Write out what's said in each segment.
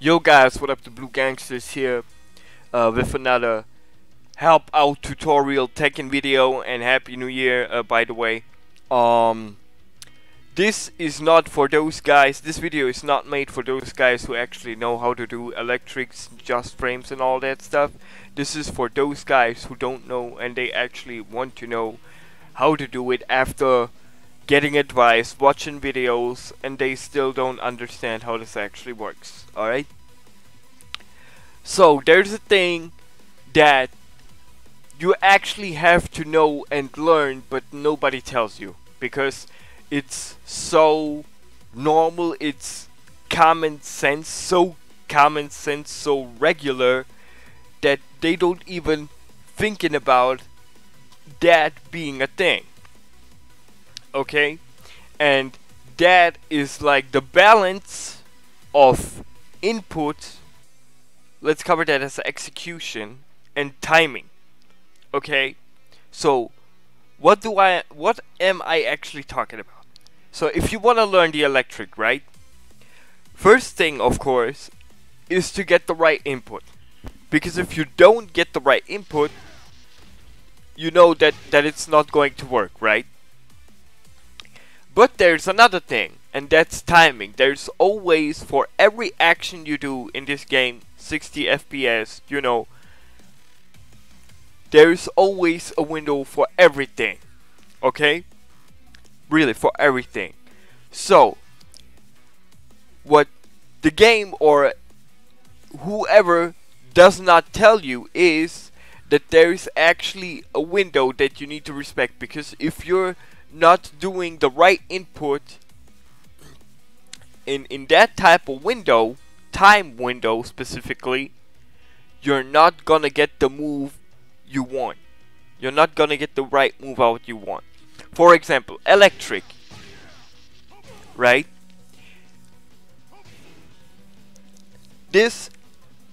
Yo guys, what up the BlueGangsta's here uh, with another help out tutorial Tekken video and happy new year uh, by the way. Um, this is not for those guys, this video is not made for those guys who actually know how to do electrics, just frames and all that stuff. This is for those guys who don't know and they actually want to know how to do it after getting advice, watching videos, and they still don't understand how this actually works. Alright? So, there's a thing that you actually have to know and learn, but nobody tells you. Because it's so normal, it's common sense, so common sense, so regular, that they don't even thinking about that being a thing okay? And that is like the balance of input let's cover that as execution and timing okay? So what do I what am I actually talking about? So if you want to learn the electric right? First thing of course is to get the right input. Because if you don't get the right input you know that that it's not going to work right but there's another thing, and that's timing. There's always, for every action you do in this game, 60 FPS, you know, there's always a window for everything. Okay? Really, for everything. So, what the game or whoever does not tell you is that there's actually a window that you need to respect because if you're not doing the right input in in that type of window time window specifically you're not gonna get the move you want. You're not gonna get the right move out you want. For example electric right? This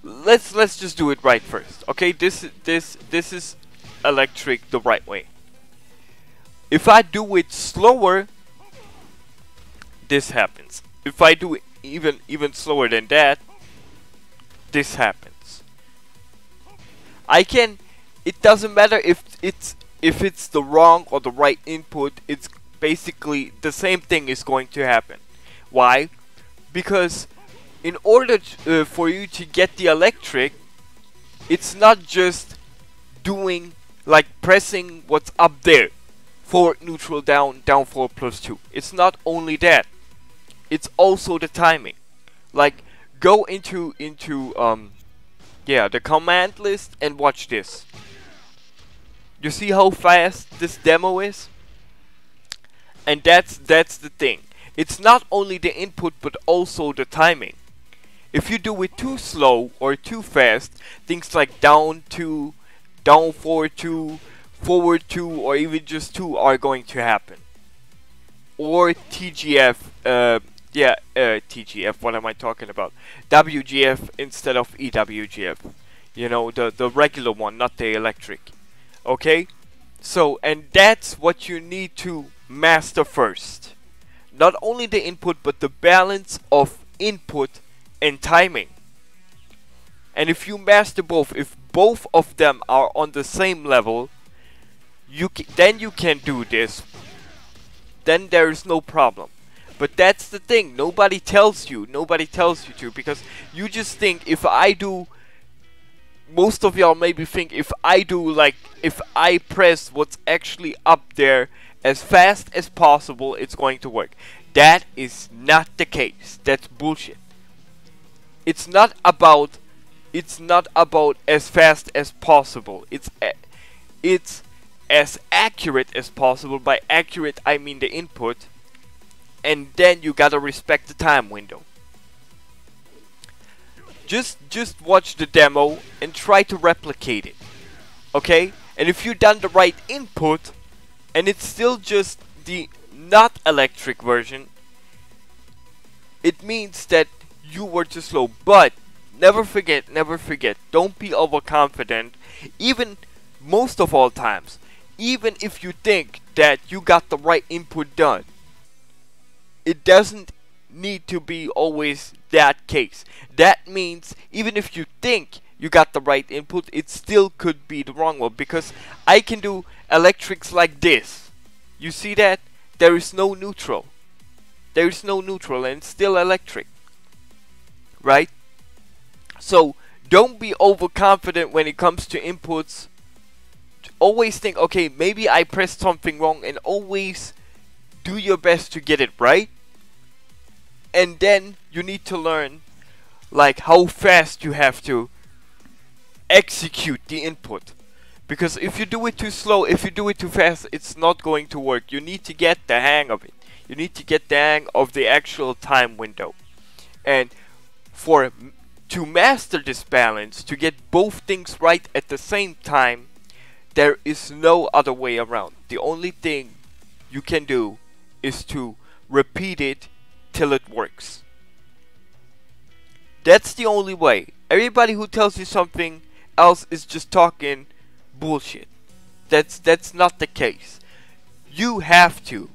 let's let's just do it right first okay? This this this is electric the right way if I do it slower, this happens. If I do it even even slower than that, this happens. I can it doesn't matter if it's if it's the wrong or the right input, it's basically the same thing is going to happen. Why? Because in order to, uh, for you to get the electric, it's not just doing like pressing what's up there forward neutral down down forward plus 2 it's not only that it's also the timing. Like go into into um yeah the command list and watch this. You see how fast this demo is? And that's that's the thing. It's not only the input but also the timing. If you do it too slow or too fast things like down 2 down four 2 forward 2 or even just 2 are going to happen. Or TGF, uh, yeah, uh, TGF, what am I talking about? WGF instead of EWGF. You know, the, the regular one, not the electric. Okay? So, and that's what you need to master first. Not only the input, but the balance of input and timing. And if you master both, if both of them are on the same level, you then you can do this. Then there is no problem. But that's the thing. Nobody tells you. Nobody tells you to because you just think if I do. Most of y'all maybe think if I do like if I press what's actually up there as fast as possible, it's going to work. That is not the case. That's bullshit. It's not about. It's not about as fast as possible. It's. It's as accurate as possible. By accurate, I mean the input. And then you gotta respect the time window. Just, just watch the demo and try to replicate it. Okay? And if you've done the right input, and it's still just the not electric version, it means that you were too slow. But, never forget, never forget, don't be overconfident. Even most of all times, even if you think that you got the right input done, it doesn't need to be always that case. That means even if you think you got the right input, it still could be the wrong one because I can do electrics like this. You see that? There is no neutral. There is no neutral and still electric. Right? So don't be overconfident when it comes to inputs. Always think, okay, maybe I pressed something wrong and always do your best to get it right. And then you need to learn like how fast you have to execute the input. Because if you do it too slow, if you do it too fast, it's not going to work. You need to get the hang of it. You need to get the hang of the actual time window. And for to master this balance, to get both things right at the same time, there is no other way around. The only thing you can do is to repeat it till it works. That's the only way. Everybody who tells you something else is just talking bullshit. That's that's not the case. You have to.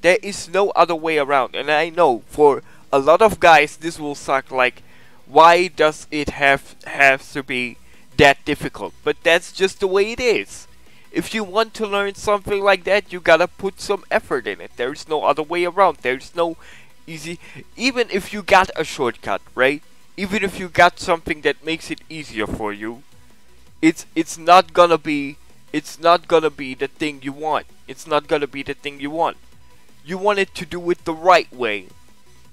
There is no other way around. And I know for a lot of guys this will suck like why does it have have to be that difficult? But that's just the way it is. If you want to learn something like that, you gotta put some effort in it. There's no other way around. There's no easy even if you got a shortcut, right? Even if you got something that makes it easier for you, it's it's not gonna be it's not gonna be the thing you want. It's not gonna be the thing you want. You want it to do it the right way.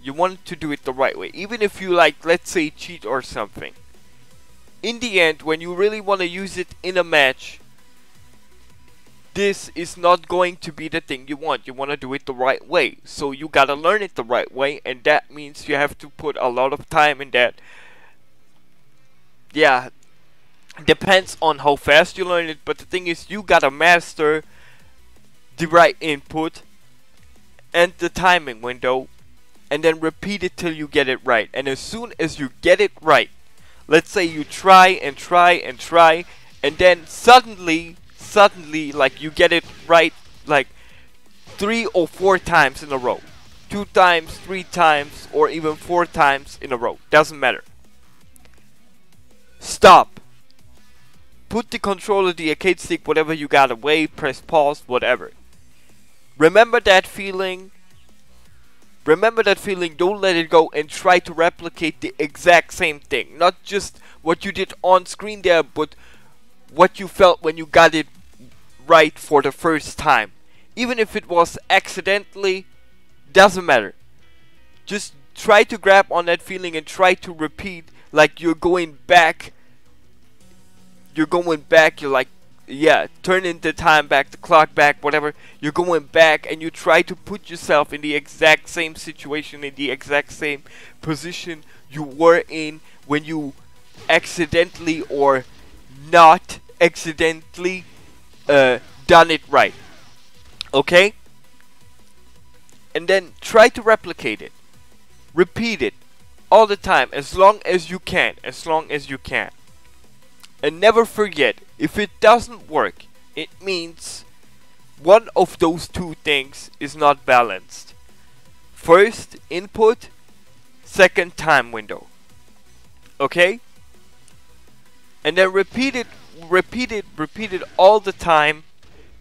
You want to do it the right way. Even if you like let's say cheat or something. In the end when you really want to use it in a match this is not going to be the thing you want. You want to do it the right way. So you gotta learn it the right way and that means you have to put a lot of time in that. Yeah, depends on how fast you learn it but the thing is you gotta master the right input and the timing window and then repeat it till you get it right and as soon as you get it right let's say you try and try and try and then suddenly suddenly like you get it right like three or four times in a row two times three times or even four times in a row doesn't matter stop put the controller, the arcade stick, whatever you got away, press pause, whatever. Remember that feeling. Remember that feeling, don't let it go and try to replicate the exact same thing. Not just what you did on screen there, but what you felt when you got it right for the first time. Even if it was accidentally, doesn't matter. Just try to grab on that feeling and try to repeat like you're going back you're going back, you're like, yeah, turning the time back, the clock back, whatever. You're going back and you try to put yourself in the exact same situation, in the exact same position you were in when you accidentally or not accidentally uh, done it right. Okay? And then try to replicate it. Repeat it all the time as long as you can. As long as you can. And never forget, if it doesn't work, it means one of those two things is not balanced. First, input, second, time window. Okay? And then repeat it, repeat it, repeat it all the time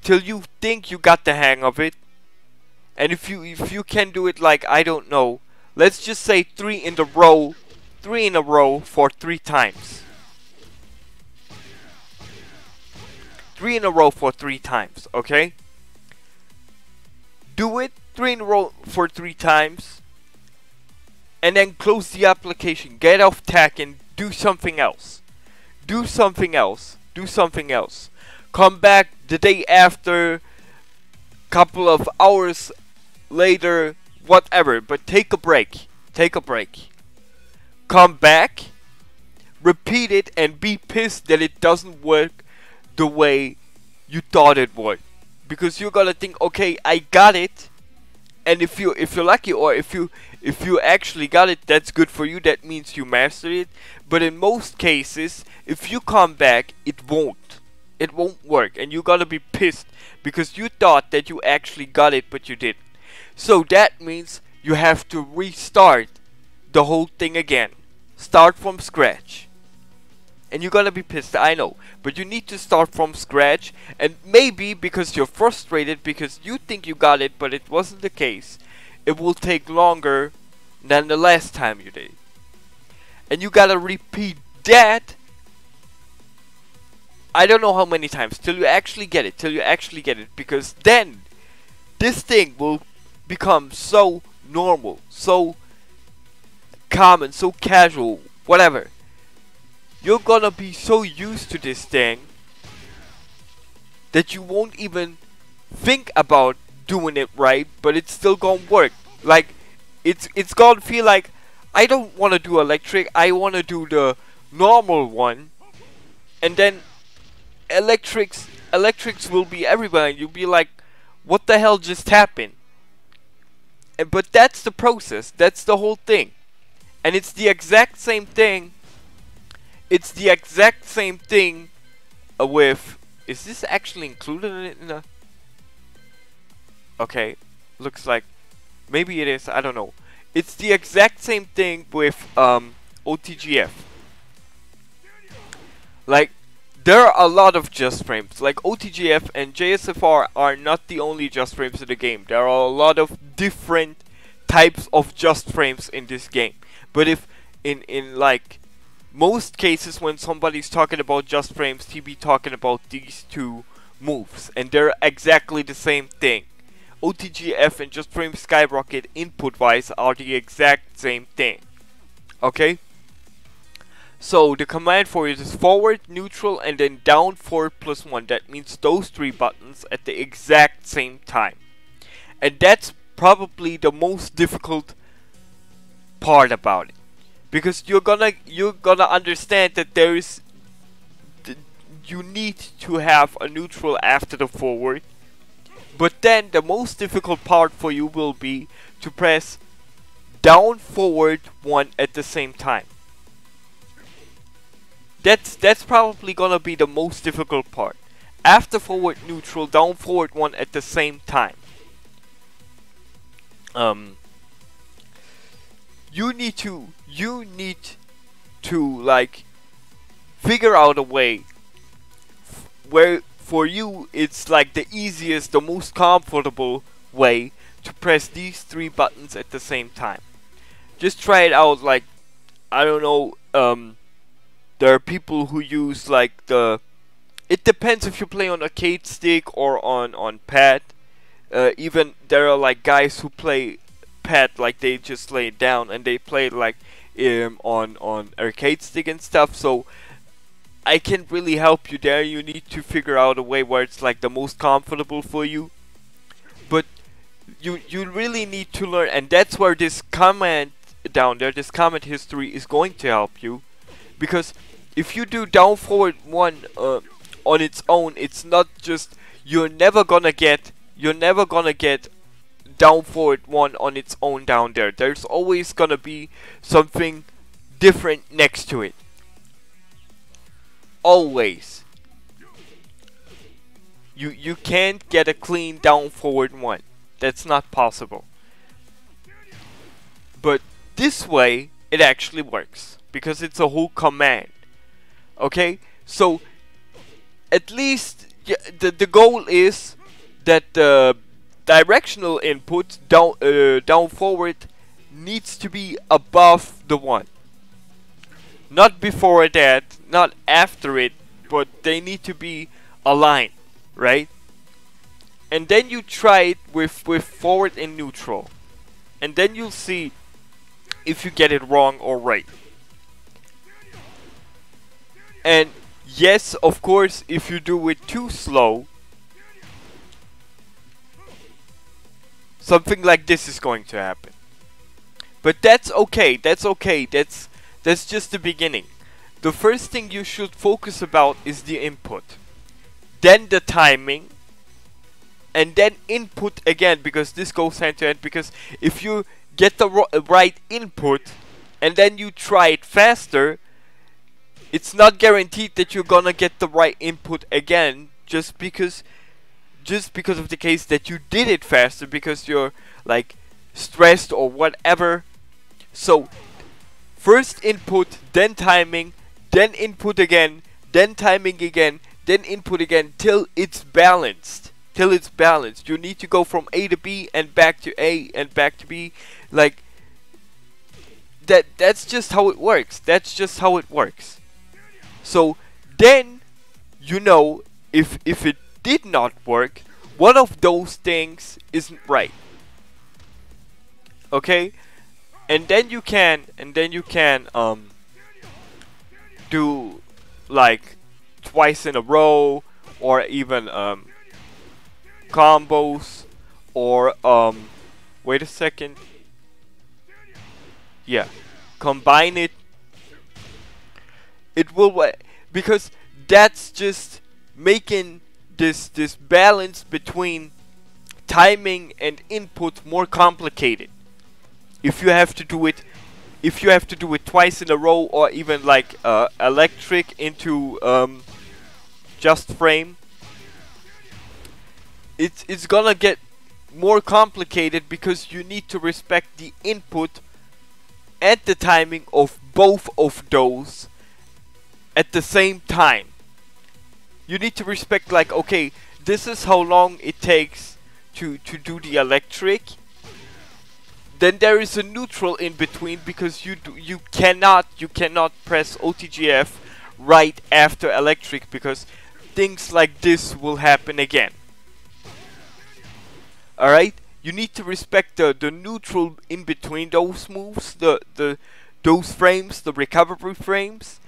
till you think you got the hang of it. And if you if you can do it like I don't know, let's just say three in a row, three in a row for three times. Three in a row for three times, okay? Do it three in a row for three times. And then close the application. Get off Tekken and do something else. Do something else. Do something else. Come back the day after, couple of hours later, whatever. But take a break. Take a break. Come back, repeat it, and be pissed that it doesn't work the way you thought it would. Because you're gonna think okay I got it. And if you if you're lucky or if you if you actually got it that's good for you. That means you mastered it. But in most cases if you come back it won't. It won't work. And you gotta be pissed because you thought that you actually got it but you didn't. So that means you have to restart the whole thing again. Start from scratch. And you're gonna be pissed, I know. But you need to start from scratch. And maybe because you're frustrated because you think you got it, but it wasn't the case, it will take longer than the last time you did. And you gotta repeat that I don't know how many times till you actually get it, till you actually get it, because then this thing will become so normal, so common, so casual, whatever. You're gonna be so used to this thing that you won't even think about doing it right, but it's still gonna work. Like it's it's gonna feel like I don't wanna do electric, I wanna do the normal one. And then electrics electrics will be everywhere you'll be like what the hell just happened? And, but that's the process that's the whole thing. And it's the exact same thing it's the exact same thing uh, with is this actually included in it in okay looks like maybe it is I don't know it's the exact same thing with um, OTGF like there are a lot of just frames. Like OTGF and JSFR are not the only just frames in the game. There are a lot of different types of just frames in this game. But if in in like most cases when somebody's talking about just frames, he be talking about these two moves and they're exactly the same thing. OTGF and just frame skyrocket input wise are the exact same thing. Okay? So the command for it is forward, neutral, and then down forward plus one. That means those three buttons at the exact same time. And that's probably the most difficult part about it. Because you're gonna you're gonna understand that there is you need to have a neutral after the forward. But then the most difficult part for you will be to press down forward one at the same time. That's that's probably gonna be the most difficult part. After forward neutral, down forward one at the same time. Um, you need to you need to like figure out a way where for you it's like the easiest, the most comfortable way to press these three buttons at the same time. Just try it out like I don't know um there are people who use like the it depends if you play on arcade stick or on on pad uh, even there are like guys who play pad like they just lay it down and they play like um, on on arcade stick and stuff. So I can't really help you there. You need to figure out a way where it's like the most comfortable for you. But you you really need to learn and that's where this command down there this command history is going to help you. Because if you do down forward one uh, on its own, it's not just you're never gonna get you're never gonna get down forward one on its own down there. There's always gonna be something different next to it. Always. You you can't get a clean down forward one. That's not possible. But this way it actually works because it's a whole command. Okay, so at least the the goal is that the directional input down uh, down forward needs to be above the one. Not before that, not after it, but they need to be aligned, right? And then you try it with with forward and neutral, and then you'll see if you get it wrong or right. And yes, of course, if you do it too slow, something like this is going to happen. But that's okay, that's okay, that's that's just the beginning. The first thing you should focus about is the input. Then the timing. And then input again because this goes hand to hand because if you get the right input and then you try it faster, it's not guaranteed that you're gonna get the right input again just because just because of the case that you did it faster because you're like stressed or whatever. So first input, then timing, then input again, then timing again, then input again till it's balanced. Till it's balanced. You need to go from A to B and back to A and back to B. Like that that's just how it works. That's just how it works. So then you know if if it did not work, one of those things isn't right. Okay? And then you can and then you can um do like twice in a row or even um combos or um wait a second yeah combine it it will because that's just making this this balance between timing and input more complicated. If you have to do it if you have to do it twice in a row or even like uh, electric into um, just frame it's it's gonna get more complicated because you need to respect the input and the timing of both of those at the same time you need to respect like okay this is how long it takes to to do the electric. Then there is a neutral in between because you do, you cannot you cannot press OTGF right after electric because things like this will happen again. Alright? You need to respect the, the neutral in between those moves the the those frames the recovery frames.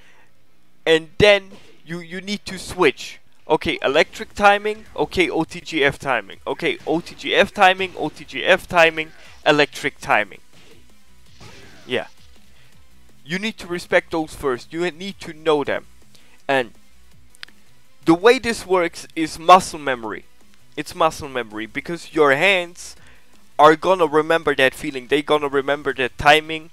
And then you you need to switch. Okay electric timing okay OTGF timing. Okay OTGF timing OTGF timing electric timing. Yeah. You need to respect those first. You need to know them. And the way this works is muscle memory. It's muscle memory because your hands are gonna remember that feeling. They're gonna remember that timing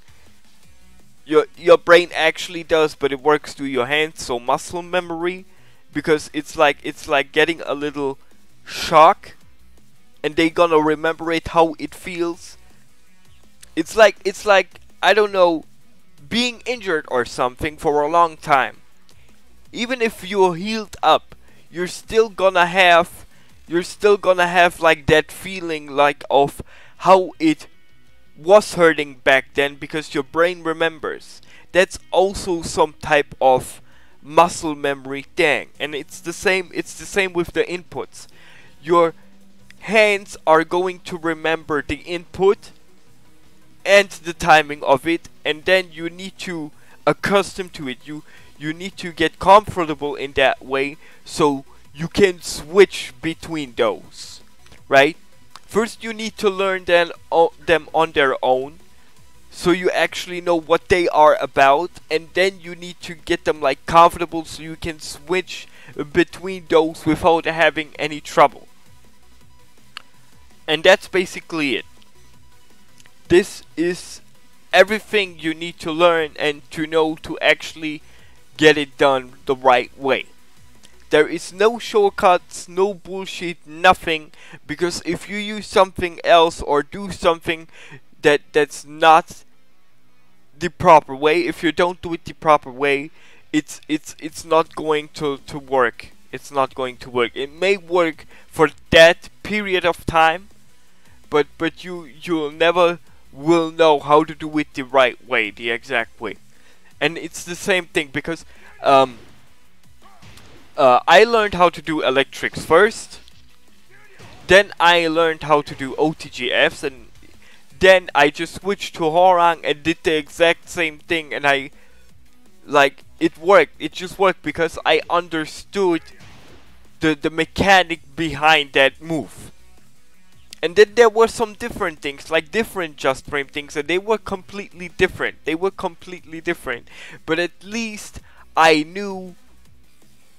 your your brain actually does but it works through your hands. So muscle memory because it's like it's like getting a little shock and they gonna remember it how it feels. It's like it's like I don't know being injured or something for a long time. Even if you're healed up you're still gonna have you're still gonna have like that feeling like of how it was hurting back then because your brain remembers. That's also some type of muscle memory thing. And it's the same it's the same with the inputs. Your hands are going to remember the input and the timing of it and then you need to accustom to it. You you need to get comfortable in that way so you can switch between those right first you need to learn them, them on their own so you actually know what they are about and then you need to get them like comfortable so you can switch between those without having any trouble. And that's basically it. This is everything you need to learn and to know to actually get it done the right way there is no shortcuts, no bullshit, nothing. Because if you use something else or do something that that's not the proper way, if you don't do it the proper way, it's it's it's not going to to work. It's not going to work. It may work for that period of time, but but you you'll never will know how to do it the right way, the exact way. And it's the same thing because um, uh, I learned how to do electrics first. Then I learned how to do OTGFs and then I just switched to Hwoarang and did the exact same thing and I like it worked. It just worked because I understood the the mechanic behind that move. And then there were some different things, like different just frame things, and they were completely different. They were completely different. But at least I knew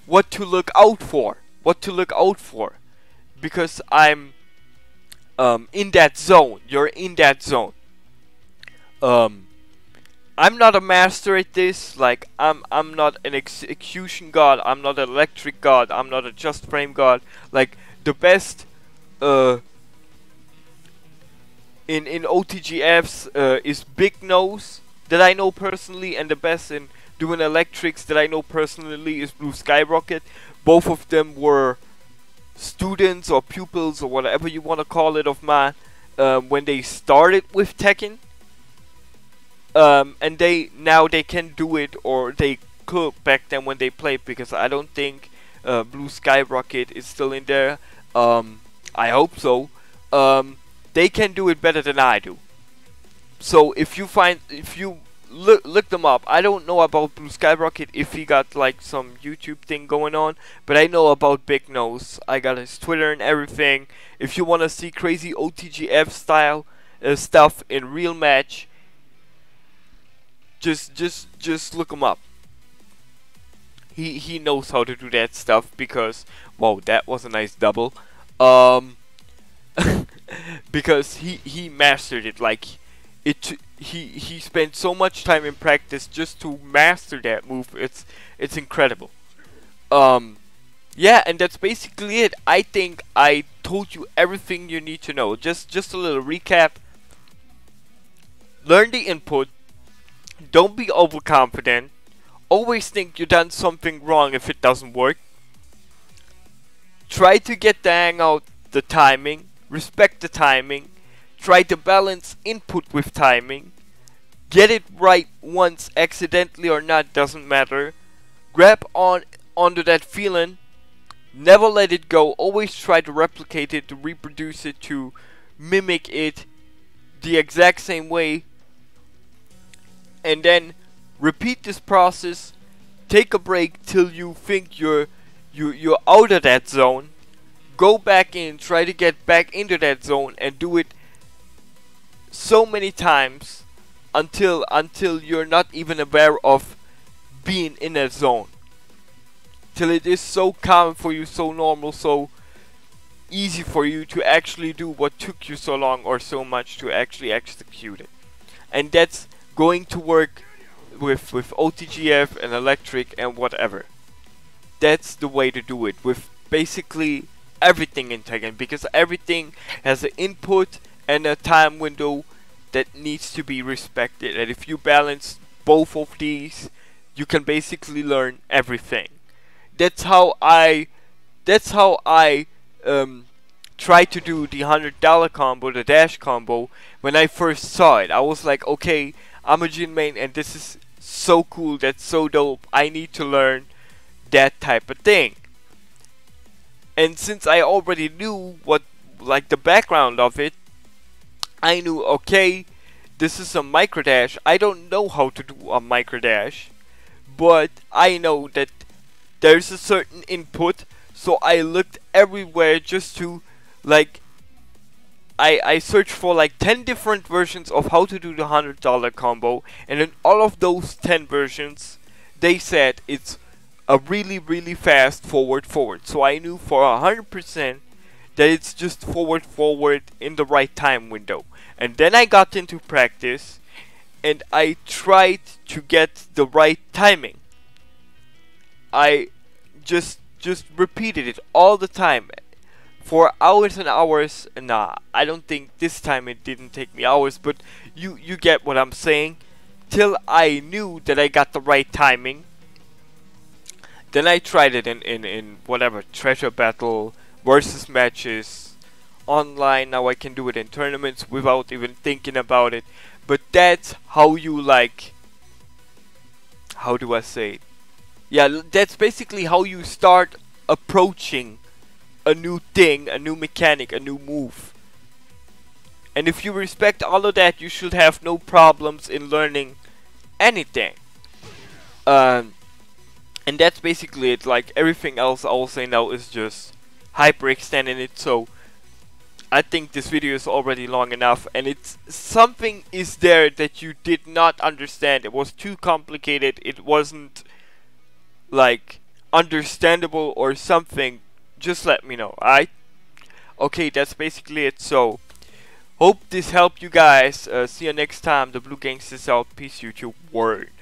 what to look out for. What to look out for. Because I'm um, in that zone. You're in that zone. Um, I'm not a master at this. Like I'm, I'm not an execution god. I'm not an electric god. I'm not a just frame god. Like the best, uh, in in OTGFs uh, is Big Nose that I know personally, and the best in doing electrics that I know personally is Blue Skyrocket. Both of them were students or pupils or whatever you want to call it of mine um, when they started with Tekken. Um, and they now they can do it or they could back then when they played because I don't think uh, Blue Skyrocket is still in there. Um, I hope so. Um, they can do it better than I do. So if you find if you look look them up. I don't know about Blue Skyrocket if he got like some YouTube thing going on, but I know about Big Nose. I got his Twitter and everything. If you want to see crazy OTGF style uh, stuff in real match, just just just look him up. He he knows how to do that stuff because wow, that was a nice double. Um because he he mastered it like it he he spent so much time in practice just to master that move. It's it's incredible. Um, yeah, and that's basically it. I think I told you everything you need to know. Just just a little recap. Learn the input. Don't be overconfident. Always think you've done something wrong if it doesn't work. Try to get the hang out the timing. Respect the timing Try to balance input with timing. Get it right once accidentally or not doesn't matter. Grab on onto that feeling. Never let it go. Always try to replicate it, to reproduce it, to mimic it the exact same way. And then repeat this process. Take a break till you think you're you you're out of that zone. Go back in, try to get back into that zone and do it so many times until until you're not even aware of being in that zone. Till it is so common for you so normal so easy for you to actually do what took you so long or so much to actually execute it. And that's going to work with with OTGF and electric and whatever. That's the way to do it with basically everything in Tekken because everything has an input and a time window that needs to be respected. And if you balance both of these, you can basically learn everything. That's how I. That's how I um, try to do the hundred dollar combo, the dash combo. When I first saw it, I was like, okay, I'm a Jin main, and this is so cool. That's so dope. I need to learn that type of thing. And since I already knew what like the background of it, I knew, okay, this is a micro dash. I don't know how to do a micro dash, but I know that there's a certain input, so I looked everywhere just to, like, I, I searched for like 10 different versions of how to do the $100 combo, and in all of those 10 versions, they said it's a really, really fast forward forward. So I knew for 100% that it's just forward forward in the right time window. And then I got into practice and I tried to get the right timing. I just just repeated it all the time for hours and hours. Nah, I don't think this time it didn't take me hours, but you you get what I'm saying. Till I knew that I got the right timing. Then I tried it in, in, in whatever treasure battle versus matches online. Now I can do it in tournaments without even thinking about it. But that's how you like. How do I say it? Yeah, that's basically how you start approaching a new thing, a new mechanic, a new move. And if you respect all of that, you should have no problems in learning anything. Um, and that's basically it. Like everything else I will say now is just hyperextending it so I think this video is already long enough and it's something is there that you did not understand. It was too complicated. It wasn't like understandable or something. Just let me know. I okay that's basically it. So hope this helped you guys. Uh, see you next time. The BlueGangsta's out. Peace youtube. Word